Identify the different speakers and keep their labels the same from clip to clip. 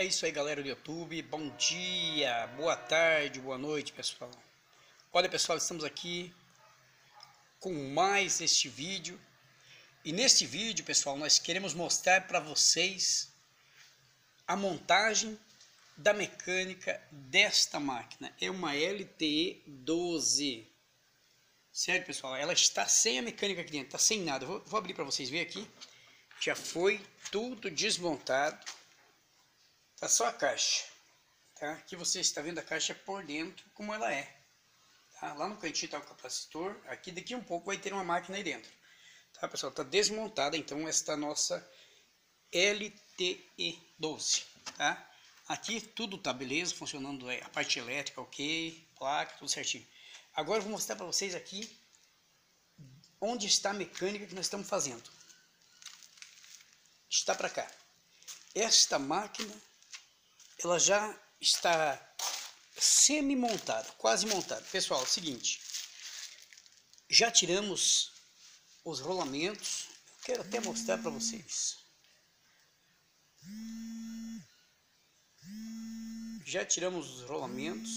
Speaker 1: É isso aí, galera do YouTube. Bom dia, boa tarde, boa noite, pessoal. Olha, pessoal, estamos aqui com mais este vídeo. E neste vídeo, pessoal, nós queremos mostrar para vocês a montagem da mecânica desta máquina. É uma LTE 12. Certo, pessoal? Ela está sem a mecânica aqui dentro, está sem nada. Vou, vou abrir para vocês verem aqui. Já foi tudo desmontado Tá só a caixa, tá? Aqui você está vendo a caixa por dentro, como ela é. Tá? Lá no cantinho está o capacitor, aqui daqui um pouco vai ter uma máquina aí dentro. Tá, pessoal? Tá desmontada, então, esta nossa LTE12, tá? Aqui tudo tá beleza, funcionando é, a parte elétrica, ok, placa, tudo certinho. Agora eu vou mostrar para vocês aqui onde está a mecânica que nós estamos fazendo. Está para cá. Esta máquina ela já está semi-montada, quase montada. Pessoal, é o seguinte, já tiramos os rolamentos, quero até mostrar para vocês. Já tiramos os rolamentos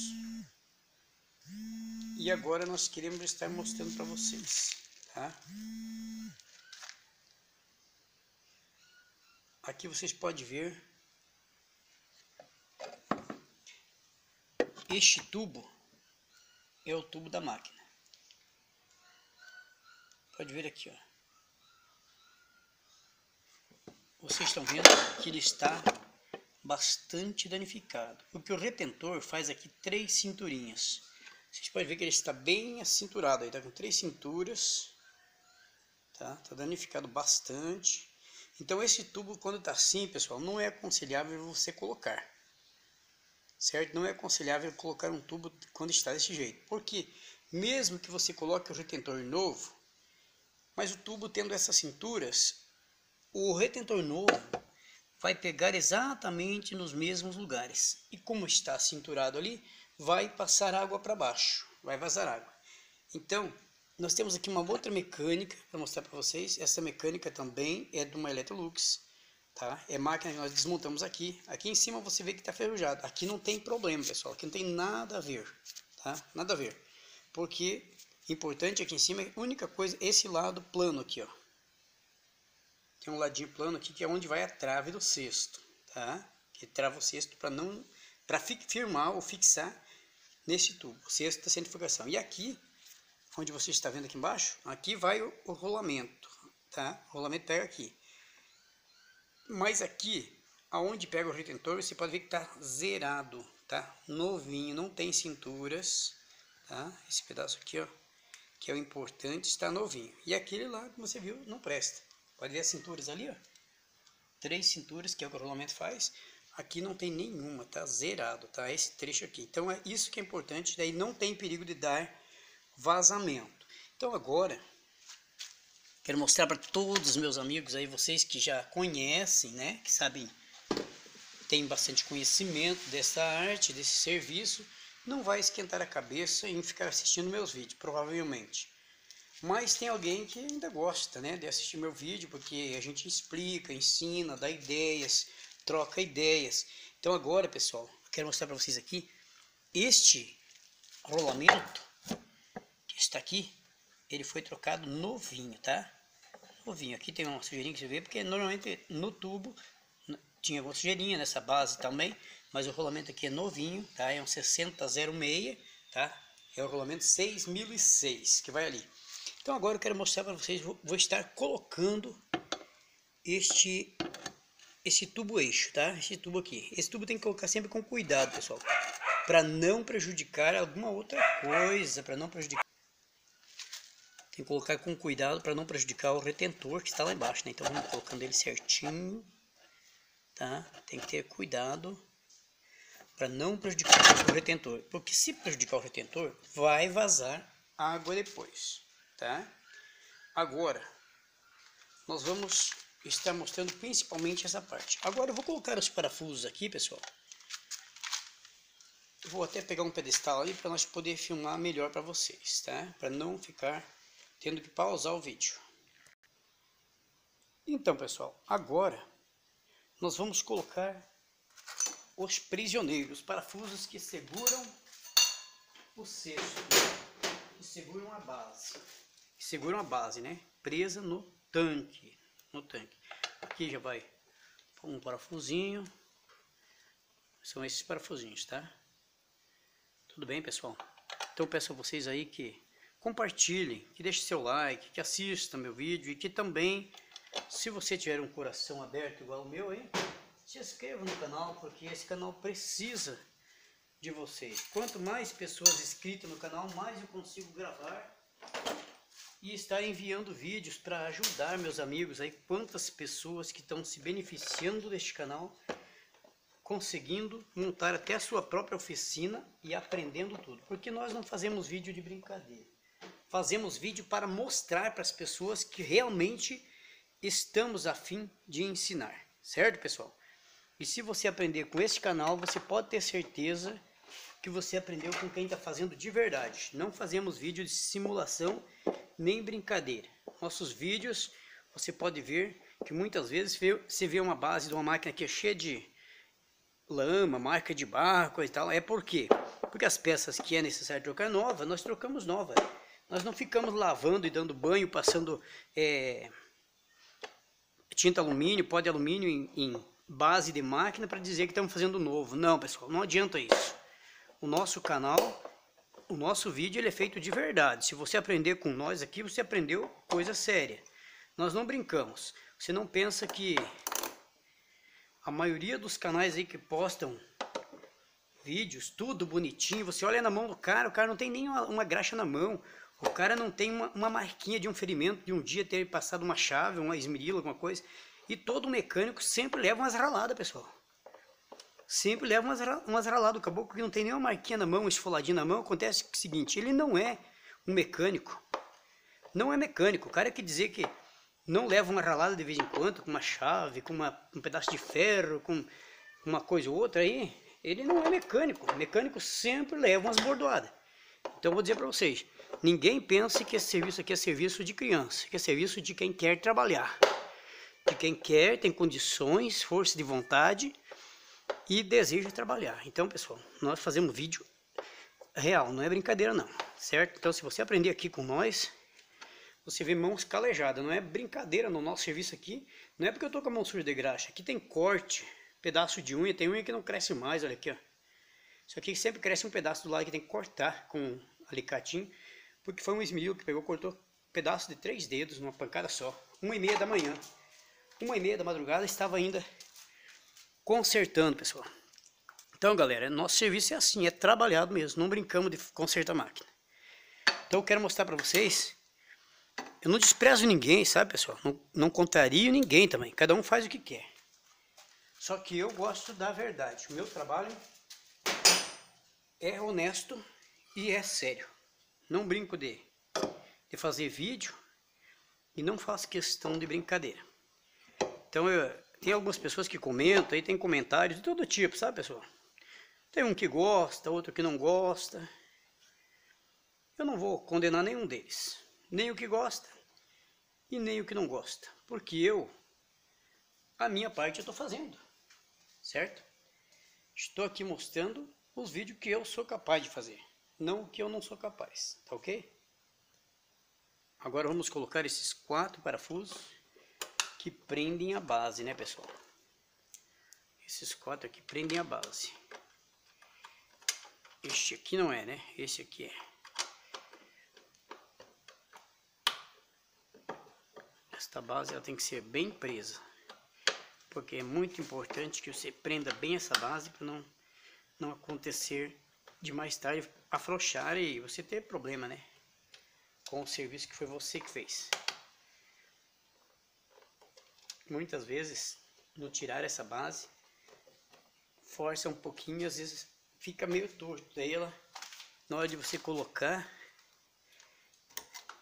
Speaker 1: e agora nós queremos estar mostrando para vocês, tá? Aqui vocês podem ver Este tubo é o tubo da máquina. Pode ver aqui, ó. Vocês estão vendo que ele está bastante danificado. Porque o retentor faz aqui três cinturinhas. Vocês podem ver que ele está bem acinturado. Aí está com três cinturas. Tá? Tá danificado bastante. Então esse tubo quando está assim, pessoal, não é aconselhável você colocar certo? Não é aconselhável colocar um tubo quando está desse jeito, porque mesmo que você coloque o retentor novo, mas o tubo tendo essas cinturas, o retentor novo vai pegar exatamente nos mesmos lugares. E como está cinturado ali, vai passar água para baixo, vai vazar água. Então, nós temos aqui uma outra mecânica para mostrar para vocês. Essa mecânica também é de uma Electrolux tá? É máquina que nós desmontamos aqui. Aqui em cima você vê que está ferrujado. Aqui não tem problema, pessoal. Aqui não tem nada a ver, tá? Nada a ver. Porque importante aqui em cima é a única coisa, esse lado plano aqui, ó. Tem um ladinho plano aqui que é onde vai a trave do cesto, tá? Que trava o cesto para não para firmar ou fixar nesse tubo, o cesto da centrifugação. E aqui, onde você está vendo aqui embaixo, aqui vai o, o rolamento, tá? O rolamento pega aqui. Mas aqui, aonde pega o retentor, você pode ver que está zerado, tá? Novinho, não tem cinturas, tá? Esse pedaço aqui, ó, que é o importante, está novinho. E aquele lá, como você viu, não presta. Pode ver as cinturas ali, ó. Três cinturas, que é o que o rolamento faz. Aqui não tem nenhuma, tá zerado, tá? Esse trecho aqui. Então é isso que é importante, daí não tem perigo de dar vazamento. Então agora, Quero mostrar para todos os meus amigos aí, vocês que já conhecem, né? Que sabem, tem bastante conhecimento dessa arte, desse serviço. Não vai esquentar a cabeça em ficar assistindo meus vídeos, provavelmente. Mas tem alguém que ainda gosta, né? De assistir meu vídeo, porque a gente explica, ensina, dá ideias, troca ideias. Então agora, pessoal, quero mostrar para vocês aqui este rolamento que está aqui ele foi trocado novinho, tá? Novinho. Aqui tem uma sujeirinha que você vê, porque normalmente no tubo tinha uma sujeirinha nessa base também, mas o rolamento aqui é novinho, tá? É um 6006, tá? É o rolamento 6006 que vai ali. Então agora eu quero mostrar para vocês, vou, estar colocando este esse tubo eixo, tá? Esse tubo aqui. Esse tubo tem que colocar sempre com cuidado, pessoal, para não prejudicar alguma outra coisa, para não prejudicar tem que colocar com cuidado para não prejudicar o retentor que está lá embaixo, né? Então vamos colocando ele certinho, tá? Tem que ter cuidado para não prejudicar o retentor, porque se prejudicar o retentor, vai vazar água depois, tá? Agora, nós vamos estar mostrando principalmente essa parte. Agora eu vou colocar os parafusos aqui, pessoal. vou até pegar um pedestal ali para nós poder filmar melhor para vocês, tá? Para não ficar tendo que pausar o vídeo. Então, pessoal, agora nós vamos colocar os prisioneiros, parafusos que seguram o cesto, que seguram a base, que seguram a base, né? Presa no tanque, no tanque. Aqui já vai um parafusinho, são esses parafusinhos, tá? Tudo bem, pessoal? Então peço a vocês aí que compartilhem, que deixem seu like, que assistam meu vídeo e que também, se você tiver um coração aberto igual o meu aí, se inscreva no canal, porque esse canal precisa de vocês. Quanto mais pessoas inscritas no canal, mais eu consigo gravar e estar enviando vídeos para ajudar meus amigos aí, quantas pessoas que estão se beneficiando deste canal, conseguindo montar até a sua própria oficina e aprendendo tudo. Porque nós não fazemos vídeo de brincadeira. Fazemos vídeo para mostrar para as pessoas que realmente estamos a fim de ensinar. Certo, pessoal? E se você aprender com este canal, você pode ter certeza que você aprendeu com quem está fazendo de verdade. Não fazemos vídeo de simulação nem brincadeira. Nossos vídeos, você pode ver que muitas vezes você vê uma base de uma máquina que é cheia de lama, marca de barco e tal. É por quê? Porque as peças que é necessário trocar nova, nós trocamos nova. Nós não ficamos lavando e dando banho, passando é, tinta alumínio, pó de alumínio em, em base de máquina para dizer que estamos fazendo novo. Não, pessoal, não adianta isso. O nosso canal, o nosso vídeo ele é feito de verdade. Se você aprender com nós aqui, você aprendeu coisa séria. Nós não brincamos. Você não pensa que a maioria dos canais aí que postam vídeos, tudo bonitinho, você olha na mão do cara, o cara não tem nem uma, uma graxa na mão. O cara não tem uma, uma marquinha de um ferimento, de um dia ter passado uma chave, uma esmerila, alguma coisa. E todo mecânico sempre leva umas raladas, pessoal. Sempre leva umas, umas raladas. O caboclo que não tem nenhuma marquinha na mão, esfoladinha na mão, acontece o seguinte, ele não é um mecânico. Não é mecânico. O cara que dizer que não leva uma ralada de vez em quando, com uma chave, com uma, um pedaço de ferro, com uma coisa ou outra aí, ele não é mecânico. O mecânico sempre leva umas bordoadas. Então vou dizer para vocês, ninguém pense que esse serviço aqui é serviço de criança, que é serviço de quem quer trabalhar de quem quer, tem condições, força de vontade e deseja trabalhar. Então, pessoal, nós fazemos vídeo real, não é brincadeira não, certo? Então, se você aprender aqui com nós, você vê mãos calejadas, não é brincadeira no nosso serviço aqui, não é porque eu tô com a mão suja de graxa, aqui tem corte, pedaço de unha, tem unha que não cresce mais, olha aqui, ó. Isso aqui sempre cresce um pedaço do lado que tem que cortar com um alicatinho, porque foi um esmeril que pegou, cortou um pedaço de três dedos numa pancada só, uma e meia da manhã uma e meia da madrugada, estava ainda consertando, pessoal. Então, galera, nosso serviço é assim, é trabalhado mesmo, não brincamos de consertar máquina. Então, eu quero mostrar para vocês, eu não desprezo ninguém, sabe, pessoal? Não, não contrario ninguém também, cada um faz o que quer. Só que eu gosto da verdade, o meu trabalho é honesto e é sério. Não brinco de, de fazer vídeo e não faço questão de brincadeira. Então, eu, tem algumas pessoas que comentam, aí tem comentários de todo tipo, sabe, pessoal? Tem um que gosta, outro que não gosta. Eu não vou condenar nenhum deles. Nem o que gosta e nem o que não gosta. Porque eu, a minha parte eu estou fazendo. Certo? Estou aqui mostrando os vídeos que eu sou capaz de fazer. Não o que eu não sou capaz. Tá ok? Agora vamos colocar esses quatro parafusos que prendem a base, né, pessoal? Esses quatro aqui prendem a base. Este aqui não é, né? Esse aqui é. Esta base ela tem que ser bem presa. Porque é muito importante que você prenda bem essa base para não, não acontecer de mais tarde afrouxar e você ter problema, né? Com o serviço que foi você que fez muitas vezes no tirar essa base força um pouquinho às vezes fica meio torto daí ela na hora de você colocar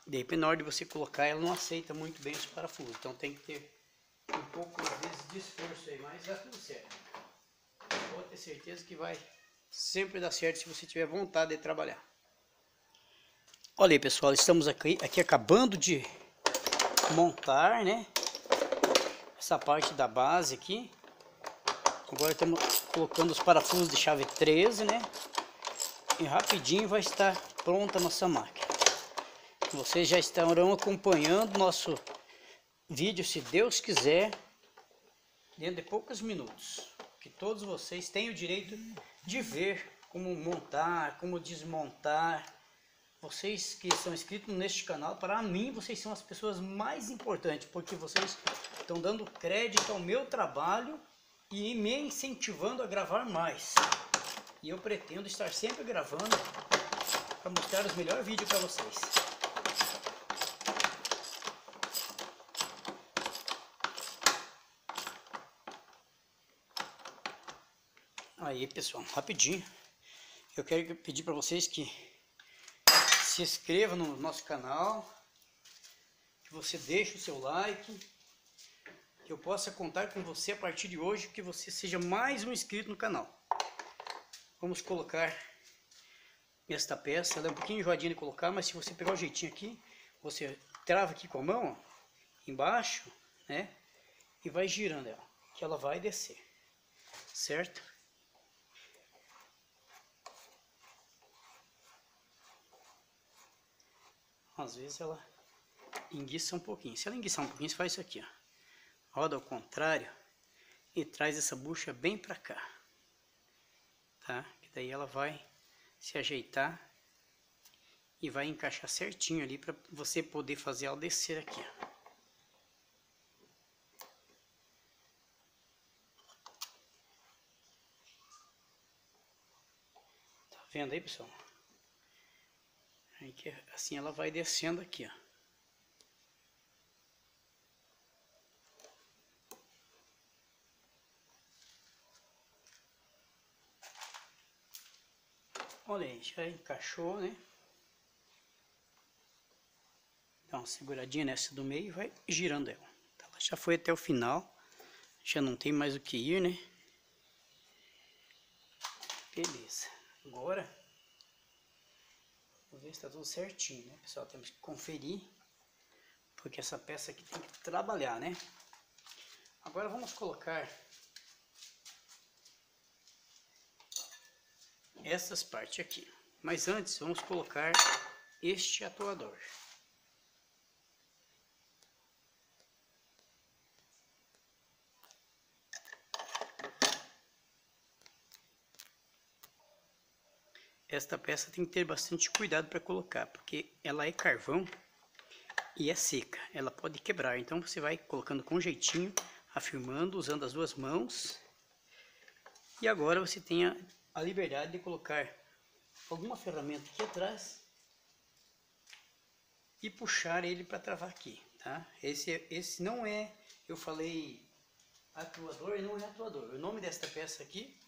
Speaker 1: de na hora de você colocar ela não aceita muito bem os parafusos então tem que ter um pouco às vezes aí mas dá tudo certo pode ter certeza que vai sempre dar certo se você tiver vontade de trabalhar olha aí pessoal estamos aqui, aqui acabando de montar né essa parte da base aqui Agora estamos colocando os parafusos de chave 13, né? E rapidinho vai estar pronta a nossa máquina. Vocês já estarão acompanhando nosso vídeo, se Deus quiser, dentro de poucos minutos. Que todos vocês têm o direito de ver como montar, como desmontar. Vocês que são inscritos neste canal, para mim vocês são as pessoas mais importantes, porque vocês estão dando crédito ao meu trabalho e me incentivando a gravar mais. E eu pretendo estar sempre gravando para mostrar os melhores vídeos para vocês. Aí pessoal, rapidinho, eu quero pedir para vocês que se inscrevam no nosso canal, que você deixe o seu like, que eu possa contar com você a partir de hoje, que você seja mais um inscrito no canal. Vamos colocar esta peça, ela é um pouquinho enjoadinha de colocar, mas se você pegar o jeitinho aqui, você trava aqui com a mão, ó, embaixo, né, e vai girando ela, que ela vai descer, certo? Às vezes ela enguiça um pouquinho. Se ela enguiçar um pouquinho, você faz isso aqui, ó roda ao contrário e traz essa bucha bem para cá, tá? Que daí ela vai se ajeitar e vai encaixar certinho ali para você poder fazer ela descer aqui, ó. Tá vendo aí, pessoal? Aí que assim ela vai descendo aqui, ó. Olha aí, já encaixou, né? Dá uma seguradinha nessa do meio e vai girando ela. Ela já foi até o final. Já não tem mais o que ir, né? Beleza. Agora, vou ver se está tudo certinho, né? Pessoal, temos que conferir. Porque essa peça aqui tem que trabalhar, né? Agora vamos colocar essas partes aqui. Mas antes, vamos colocar este atuador. Esta peça tem que ter bastante cuidado para colocar, porque ela é carvão e é seca. Ela pode quebrar, então você vai colocando com jeitinho, afirmando, usando as duas mãos. E agora você tem a a liberdade de colocar alguma ferramenta aqui atrás e puxar ele para travar aqui, tá? Esse, esse não é, eu falei atuador, não é atuador. O nome desta peça aqui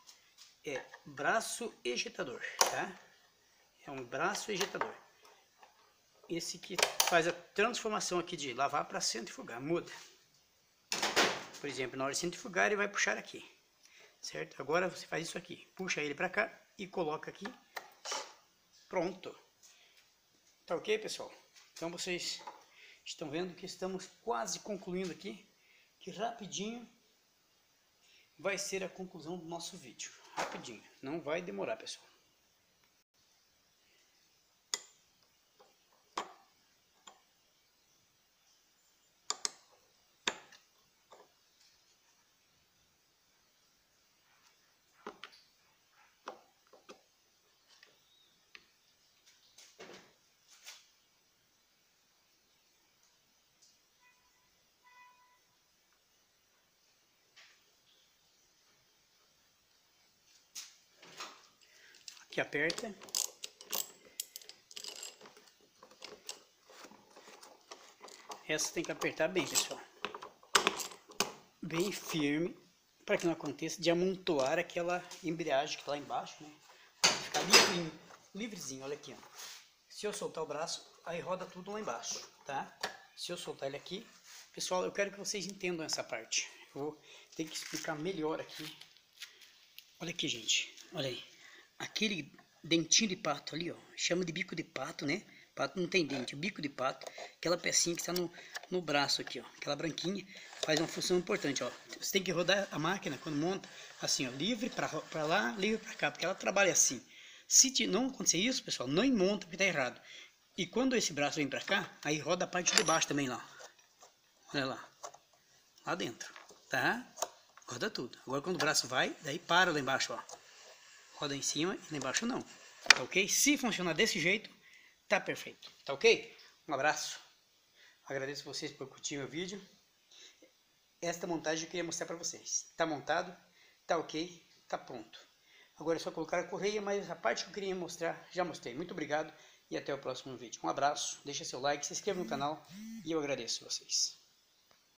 Speaker 1: é braço ejetador, tá? É um braço ejetador. Esse que faz a transformação aqui de lavar para centrifugar, muda. Por exemplo, na hora de centrifugar ele vai puxar aqui certo? Agora você faz isso aqui, puxa ele para cá e coloca aqui, pronto. Tá ok, pessoal? Então vocês estão vendo que estamos quase concluindo aqui, que rapidinho vai ser a conclusão do nosso vídeo. Rapidinho, não vai demorar, pessoal. Que aperta. Essa tem que apertar bem, pessoal. Bem firme, para que não aconteça de amontoar aquela embreagem que está lá embaixo, né? Ficar livre, livrezinho, olha aqui, ó. Se eu soltar o braço, aí roda tudo lá embaixo, tá? Se eu soltar ele aqui, pessoal, eu quero que vocês entendam essa parte. Eu vou ter que explicar melhor aqui. Olha aqui, gente. Olha aí aquele dentinho de pato ali, ó, chama de bico de pato, né? Pato não tem dente, o bico de pato, aquela pecinha que está no, no braço aqui, ó, aquela branquinha, faz uma função importante, ó. Você tem que rodar a máquina quando monta, assim, ó, livre para lá, livre para cá, porque ela trabalha assim. Se te, não acontecer isso, pessoal, não monta porque tá errado. E quando esse braço vem para cá, aí roda a parte de baixo também lá. Olha lá. Lá dentro, tá? Roda tudo. Agora quando o braço vai, daí para lá embaixo, ó. Roda em cima e lá embaixo não. Tá ok? Se funcionar desse jeito, tá perfeito. Tá ok? Um abraço. Agradeço vocês por curtir meu vídeo. Esta montagem eu queria mostrar para vocês. Tá montado, tá ok, tá pronto. Agora é só colocar a correia, mas a parte que eu queria mostrar, já mostrei. Muito obrigado e até o próximo vídeo. Um abraço, deixa seu like, se inscreva no canal e eu agradeço vocês.